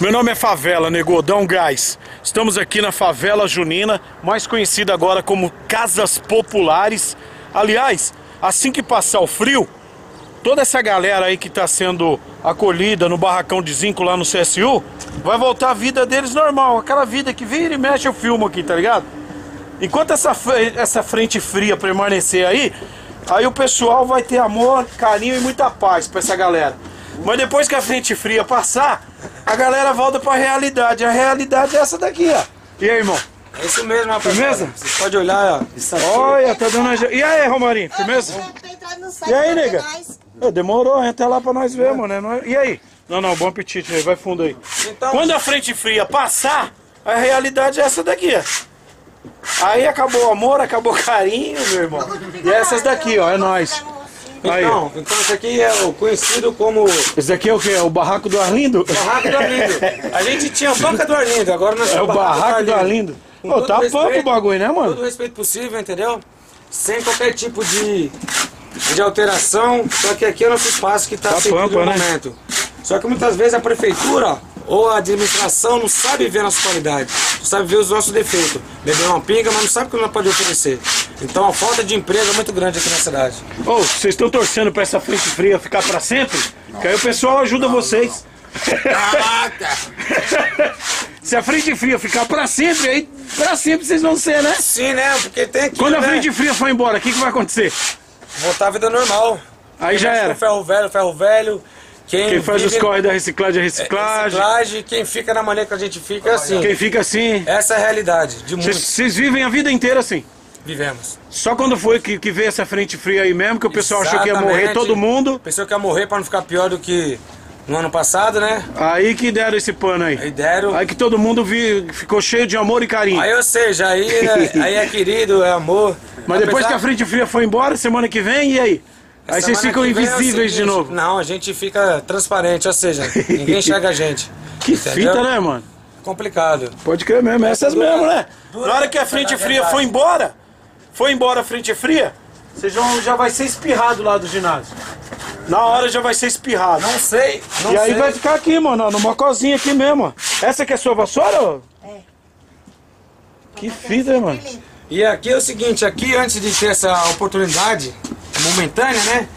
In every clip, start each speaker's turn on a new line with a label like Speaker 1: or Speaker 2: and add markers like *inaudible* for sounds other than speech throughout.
Speaker 1: Meu nome é Favela, nego, dá um gás. Estamos aqui na Favela Junina, mais conhecida agora como Casas Populares. Aliás, assim que passar o frio, toda essa galera aí que está sendo acolhida no barracão de zinco lá no CSU, vai voltar a vida deles normal, aquela vida que vira e mexe o filme aqui, tá ligado? Enquanto essa, essa frente fria permanecer aí, aí o pessoal vai ter amor, carinho e muita paz pra essa galera. Mas depois que a frente fria passar, a galera volta pra realidade. A realidade é essa daqui, ó. E aí, irmão?
Speaker 2: É isso mesmo, rapaz.
Speaker 1: Firmeza?
Speaker 2: Você pode olhar, ó. Isso aqui.
Speaker 1: Olha, tá dando... a- E aí, Romarinho? Firmeza? E aí, nega? É, demorou, entra lá pra nós ver, mano. é nóis. E aí? Não, não, bom apetite aí, vai fundo aí.
Speaker 2: Então,
Speaker 1: Quando a frente fria passar, a realidade é essa daqui, ó. Aí acabou o amor, acabou o carinho, meu irmão. E essas daqui, ó, é nóis. Aí,
Speaker 2: então, então esse aqui é o conhecido como
Speaker 1: Esse daqui é o quê? É o barraco do Arlindo?
Speaker 2: Barraco do Arlindo. A gente tinha a banca do Arlindo, agora nós
Speaker 1: É o barraco do Arlindo. Ô,
Speaker 2: todo
Speaker 1: tá pampa o bagulho, né,
Speaker 2: Todo o
Speaker 1: mano?
Speaker 2: respeito possível, entendeu? Sem qualquer tipo de, de alteração, só que aqui é o nosso espaço que está
Speaker 1: Tá
Speaker 2: cedido
Speaker 1: pampa,
Speaker 2: no
Speaker 1: né?
Speaker 2: momento. Só que muitas vezes a prefeitura ou a administração não sabe ver a nossa qualidade, não sabe ver os nossos defeitos. Beber uma pinga, mas não sabe o que nós pode oferecer. Então a falta de emprego é muito grande aqui na cidade.
Speaker 1: Ô, vocês estão torcendo pra essa frente fria ficar pra sempre? Que aí o pessoal ajuda vocês. *laughs* Se a frente fria ficar pra sempre, aí pra sempre vocês vão ser, né?
Speaker 2: Sim, né? Porque tem aqui.
Speaker 1: Quando a
Speaker 2: né?
Speaker 1: frente fria for embora, o que, que vai acontecer?
Speaker 2: Voltar à vida normal.
Speaker 1: Aí já era.
Speaker 2: Ferro velho, ferro velho. Quem,
Speaker 1: Quem faz os
Speaker 2: vive-
Speaker 1: corre da reciclagem é reciclagem.
Speaker 2: reciclagem, quem fica na maneira que a gente fica é assim.
Speaker 1: Quem fica assim.
Speaker 2: Essa é a realidade de
Speaker 1: Vocês
Speaker 2: muitos
Speaker 1: vocês vivem a vida inteira assim.
Speaker 2: vivemos.
Speaker 1: Só quando foi que, que veio essa frente fria aí mesmo, que o pessoal achou que ia morrer
Speaker 2: Exatamente.
Speaker 1: todo mundo.
Speaker 2: A pessoa que ia morrer pra não ficar pior do que no ano passado, né?
Speaker 1: Aí que deram esse pano aí.
Speaker 2: Aí deram.
Speaker 1: Aí que todo mundo vi, ficou cheio de amor e carinho.
Speaker 2: Aí, ou seja, aí, é- *laughs* aí é querido, é amor.
Speaker 1: Mas depois que
Speaker 2: Apesar-
Speaker 1: a frente fria foi embora, semana que vem, e aí? Aí vocês ficam
Speaker 2: que é
Speaker 1: invisíveis de novo.
Speaker 2: Não, a gente fica transparente, ou seja, ninguém *laughs* enxerga a gente.
Speaker 1: Que
Speaker 2: Entendeu?
Speaker 1: fita, né, mano?
Speaker 2: Complicado.
Speaker 1: Pode crer mesmo, essas
Speaker 2: Dura-
Speaker 1: mesmo, né?
Speaker 2: dura-
Speaker 1: Na hora que a frente
Speaker 2: É
Speaker 1: fria
Speaker 2: verdade.
Speaker 1: foi embora, foi embora a frente fria, você já, já vai ser espirrado lá do ginásio. Na hora já vai ser espirrado.
Speaker 2: Não sei, não
Speaker 1: e aí
Speaker 2: sei.
Speaker 1: vai ficar aqui, mano, numa cozinha aqui mesmo. Essa aqui é sua vassoura, ó?
Speaker 3: É.
Speaker 1: Que fita, mano?
Speaker 2: E aqui é o seguinte, aqui antes de ter essa oportunidade momentânea, né?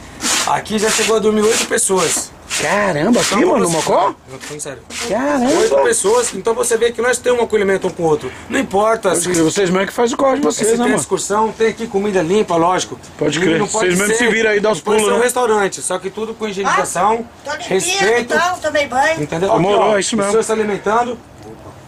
Speaker 2: Aqui já chegou a dormir oito pessoas.
Speaker 1: Caramba, aqui, mano, no Mocó?
Speaker 2: Sério. Oito
Speaker 1: Caramba.
Speaker 2: pessoas, então você vê que nós temos um acolhimento um com o outro. Não importa se,
Speaker 1: crer, vocês mesmo que faz o corre de
Speaker 2: se
Speaker 1: vocês, né,
Speaker 2: tem
Speaker 1: mano?
Speaker 2: excursão, tem aqui comida limpa, lógico.
Speaker 1: Pode crer.
Speaker 2: não pode
Speaker 1: Vocês mesmo se viram aí, dá os pulos,
Speaker 2: ser um
Speaker 1: né?
Speaker 2: restaurante, só que tudo com higienização,
Speaker 3: Tô limpinho,
Speaker 2: respeito.
Speaker 3: então, tomei banho.
Speaker 2: Entendeu?
Speaker 1: Demorou,
Speaker 2: Aqui, ó,
Speaker 1: é isso mesmo.
Speaker 2: Pessoas se alimentando,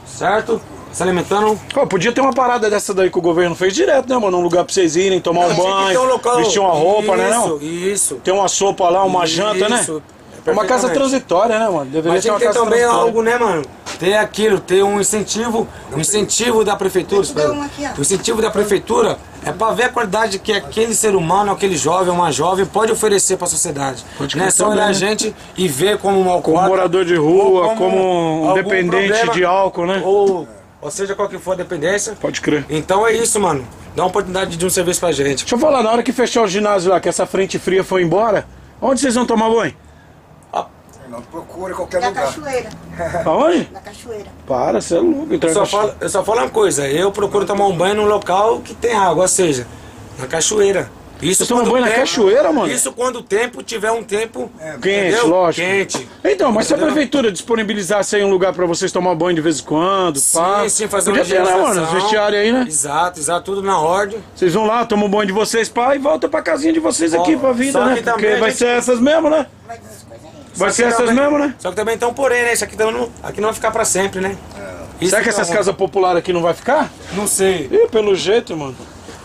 Speaker 2: certo? Se alimentando.
Speaker 1: Pô, podia ter uma parada dessa daí que o governo fez direto, né, mano? Um lugar pra vocês irem, tomar um
Speaker 2: que ter
Speaker 1: banho,
Speaker 2: um local-
Speaker 1: vestir uma roupa, né, não?
Speaker 2: Isso, Isso.
Speaker 1: Tem uma sopa lá, uma janta, né?
Speaker 2: Isso,
Speaker 1: É uma casa transitória, né, mano? Deveria
Speaker 2: Mas
Speaker 1: uma
Speaker 2: que ter
Speaker 1: casa
Speaker 2: também
Speaker 1: transitória.
Speaker 2: algo, né, mano? Ter aquilo, ter um incentivo, um incentivo da prefeitura.
Speaker 3: Tem um.
Speaker 2: O incentivo da prefeitura é pra ver a qualidade que aquele ser humano, aquele jovem, uma jovem pode oferecer pra sociedade.
Speaker 1: Pode
Speaker 2: Não é
Speaker 1: crer
Speaker 2: só olhar a
Speaker 1: né?
Speaker 2: gente e ver como um
Speaker 1: Como
Speaker 2: alcoólatra,
Speaker 1: morador de rua,
Speaker 2: ou
Speaker 1: como um dependente
Speaker 2: problema,
Speaker 1: de álcool, né?
Speaker 2: Ou, ou seja, qual que for a dependência.
Speaker 1: Pode crer.
Speaker 2: Então é isso, mano. Dá uma oportunidade de um serviço pra gente.
Speaker 1: Deixa eu falar, na hora que fechar o ginásio lá, que essa frente fria foi embora, onde vocês vão tomar banho?
Speaker 4: Não procura qualquer
Speaker 3: Na
Speaker 4: lugar.
Speaker 3: cachoeira. *laughs*
Speaker 1: Aonde?
Speaker 3: Na cachoeira.
Speaker 1: Para, você é louco. Então
Speaker 2: Eu só, falo, eu só falo uma coisa, eu procuro tomar um banho num local que tem água, ou seja, na cachoeira. Isso
Speaker 1: Você toma banho
Speaker 2: o
Speaker 1: na
Speaker 2: tempo-
Speaker 1: cachoeira, mano?
Speaker 2: Isso quando o tempo tiver um tempo
Speaker 1: Quente,
Speaker 2: entendeu?
Speaker 1: lógico.
Speaker 2: Quente.
Speaker 1: Então, mas se a
Speaker 2: Entendeu?
Speaker 1: prefeitura disponibilizasse aí um lugar pra vocês tomar banho de vez em quando, pá.
Speaker 2: Sim, sim, fazer uma
Speaker 1: Podia ter, né, mano? Vestiário aí, né?
Speaker 2: Exato, exato, tudo na ordem.
Speaker 1: Vocês vão lá, tomam banho de vocês, pá, e volta pra casinha de vocês aqui,
Speaker 2: Ó,
Speaker 1: pra vida, né? Porque vai
Speaker 2: gente-
Speaker 1: ser essas mesmo, né?
Speaker 3: Vai
Speaker 1: ser essas
Speaker 2: também-
Speaker 1: mesmo, né?
Speaker 2: Só que também um porém, né? Isso aqui, também não, aqui não vai ficar pra sempre, né? Isso
Speaker 1: Será que essas
Speaker 2: é
Speaker 1: casas populares aqui não vai ficar?
Speaker 2: Não sei.
Speaker 1: Ih, pelo jeito, mano.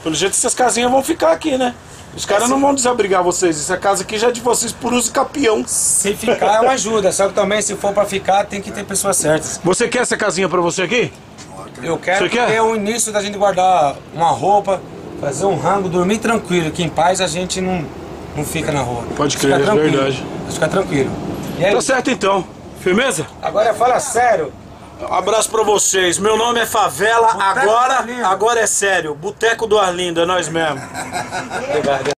Speaker 1: Pelo jeito essas casinhas vão ficar aqui, né? Os caras não vão desabrigar vocês. Essa casa aqui já é de vocês por uso capião.
Speaker 2: Se ficar é uma ajuda, só que também se for pra ficar tem que ter pessoas certas.
Speaker 1: Você quer essa casinha pra você aqui?
Speaker 2: Eu quero ter o início da gente guardar uma roupa, fazer um rango, dormir tranquilo, que em paz a gente não, não fica na rua.
Speaker 1: Pode crer, é
Speaker 2: tranquilo.
Speaker 1: verdade.
Speaker 2: Fica tranquilo. Aí,
Speaker 1: Tá certo então. Firmeza?
Speaker 2: agora fala sério.
Speaker 1: Um abraço pra vocês. Meu nome é Favela.
Speaker 2: Boteco
Speaker 1: Agora, agora é sério. Boteco do Arlindo, é nós mesmo.
Speaker 2: Obrigado. *laughs*